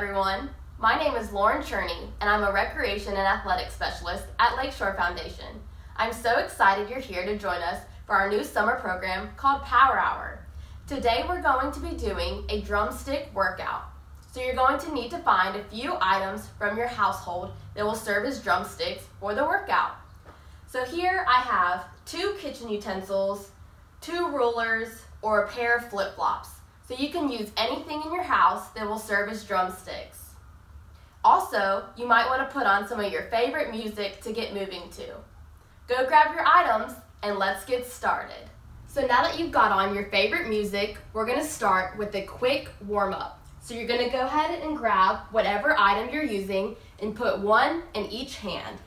everyone. My name is Lauren Cherney, and I'm a Recreation and Athletics Specialist at Lakeshore Foundation. I'm so excited you're here to join us for our new summer program called Power Hour. Today we're going to be doing a drumstick workout. So you're going to need to find a few items from your household that will serve as drumsticks for the workout. So here I have two kitchen utensils, two rulers, or a pair of flip-flops. So you can use anything in your house that will serve as drumsticks. Also, you might want to put on some of your favorite music to get moving to. Go grab your items and let's get started. So now that you've got on your favorite music, we're going to start with a quick warm-up. So you're going to go ahead and grab whatever item you're using and put one in each hand.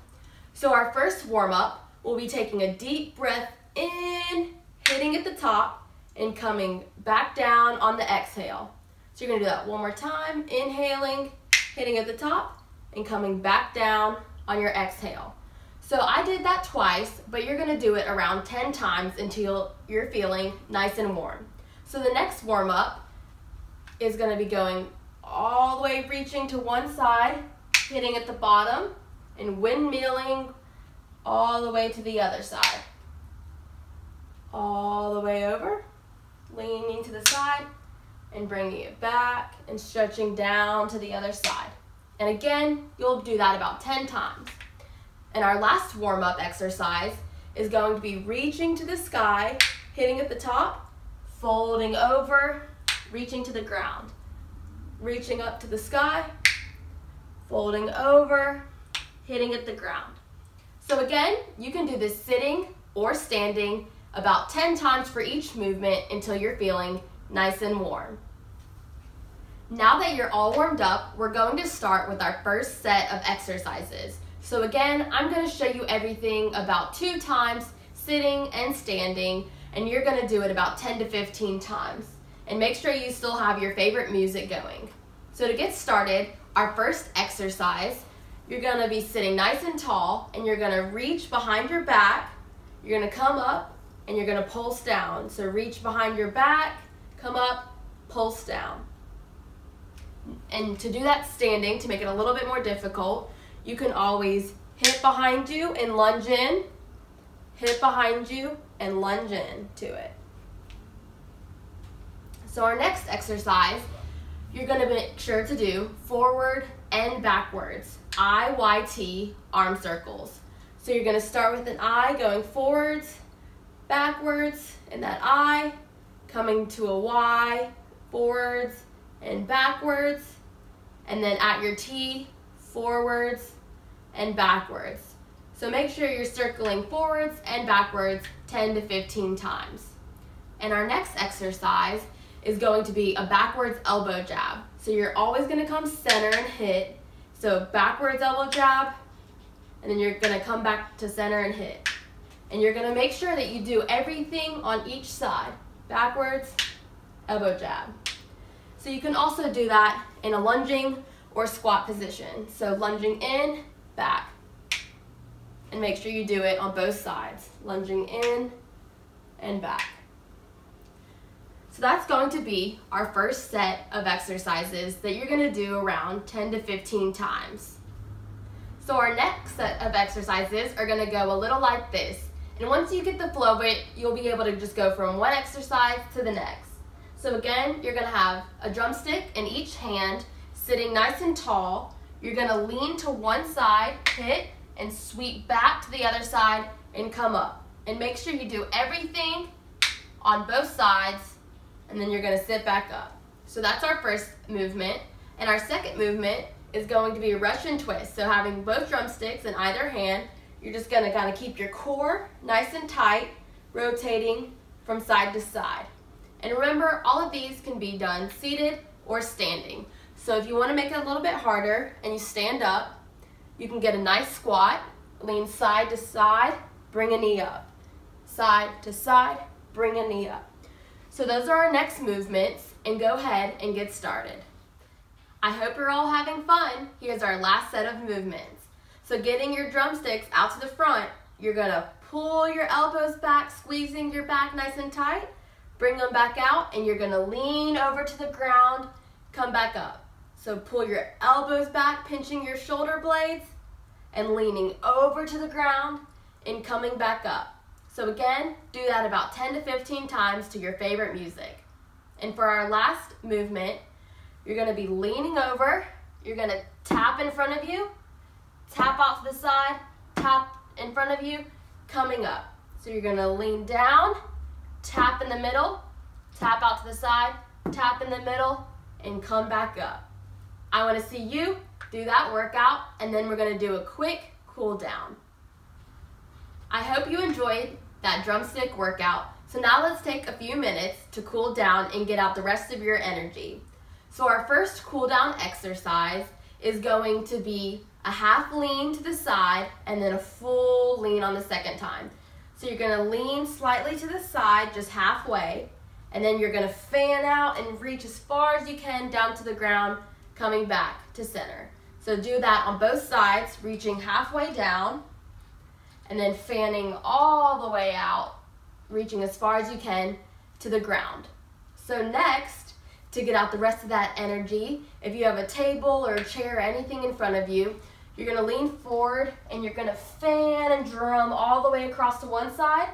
So our first warm-up will be taking a deep breath in, hitting at the top, and coming back down on the exhale. So you're gonna do that one more time, inhaling, hitting at the top, and coming back down on your exhale. So I did that twice, but you're gonna do it around 10 times until you're feeling nice and warm. So the next warm up is gonna be going all the way reaching to one side, hitting at the bottom, and windmilling all the way to the other side. All the way over leaning to the side and bringing it back and stretching down to the other side. And again, you'll do that about 10 times. And our last warm-up exercise is going to be reaching to the sky, hitting at the top, folding over, reaching to the ground. Reaching up to the sky, folding over, hitting at the ground. So again, you can do this sitting or standing about 10 times for each movement until you're feeling nice and warm. Now that you're all warmed up, we're going to start with our first set of exercises. So again, I'm going to show you everything about two times, sitting and standing, and you're going to do it about 10 to 15 times. And make sure you still have your favorite music going. So to get started, our first exercise, you're going to be sitting nice and tall, and you're going to reach behind your back, you're going to come up, and you're gonna pulse down. So reach behind your back, come up, pulse down. And to do that standing, to make it a little bit more difficult, you can always hip behind you and lunge in, hip behind you and lunge in to it. So our next exercise, you're gonna make sure to do forward and backwards, I-Y-T arm circles. So you're gonna start with an I going forwards, backwards in that I, coming to a Y, forwards and backwards, and then at your T, forwards and backwards. So make sure you're circling forwards and backwards 10 to 15 times. And our next exercise is going to be a backwards elbow jab. So you're always gonna come center and hit. So backwards elbow jab, and then you're gonna come back to center and hit. And you're gonna make sure that you do everything on each side. Backwards, elbow jab. So you can also do that in a lunging or squat position. So lunging in, back. And make sure you do it on both sides. Lunging in and back. So that's going to be our first set of exercises that you're gonna do around 10 to 15 times. So our next set of exercises are gonna go a little like this. And once you get the flow of it, you'll be able to just go from one exercise to the next. So again, you're gonna have a drumstick in each hand, sitting nice and tall. You're gonna lean to one side, hit, and sweep back to the other side and come up. And make sure you do everything on both sides, and then you're gonna sit back up. So that's our first movement. And our second movement is going to be a Russian twist. So having both drumsticks in either hand, you're just gonna kind of keep your core nice and tight, rotating from side to side. And remember, all of these can be done seated or standing. So if you wanna make it a little bit harder and you stand up, you can get a nice squat, lean side to side, bring a knee up. Side to side, bring a knee up. So those are our next movements and go ahead and get started. I hope you're all having fun. Here's our last set of movements. So getting your drumsticks out to the front, you're gonna pull your elbows back, squeezing your back nice and tight, bring them back out, and you're gonna lean over to the ground, come back up. So pull your elbows back, pinching your shoulder blades, and leaning over to the ground and coming back up. So again, do that about 10 to 15 times to your favorite music. And for our last movement, you're gonna be leaning over, you're gonna tap in front of you, tap off to the side, tap in front of you, coming up. So you're gonna lean down, tap in the middle, tap out to the side, tap in the middle, and come back up. I wanna see you do that workout, and then we're gonna do a quick cool down. I hope you enjoyed that drumstick workout. So now let's take a few minutes to cool down and get out the rest of your energy. So our first cool down exercise is going to be a half lean to the side and then a full lean on the second time. So you're gonna lean slightly to the side, just halfway, and then you're gonna fan out and reach as far as you can down to the ground, coming back to center. So do that on both sides, reaching halfway down, and then fanning all the way out, reaching as far as you can to the ground. So next, to get out the rest of that energy, if you have a table or a chair or anything in front of you, you're gonna lean forward and you're gonna fan and drum all the way across to one side,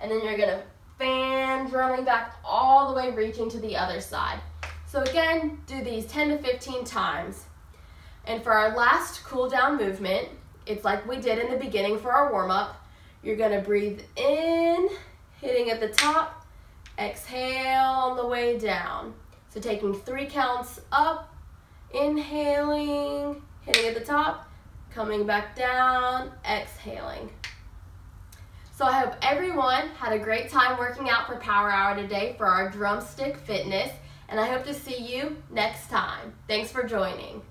and then you're gonna fan drumming back all the way reaching to the other side. So again, do these 10 to 15 times. And for our last cool down movement, it's like we did in the beginning for our warm up. You're gonna breathe in, hitting at the top, exhale on the way down. So taking three counts up, inhaling, hitting at the top, coming back down, exhaling. So I hope everyone had a great time working out for Power Hour today for our drumstick fitness, and I hope to see you next time. Thanks for joining.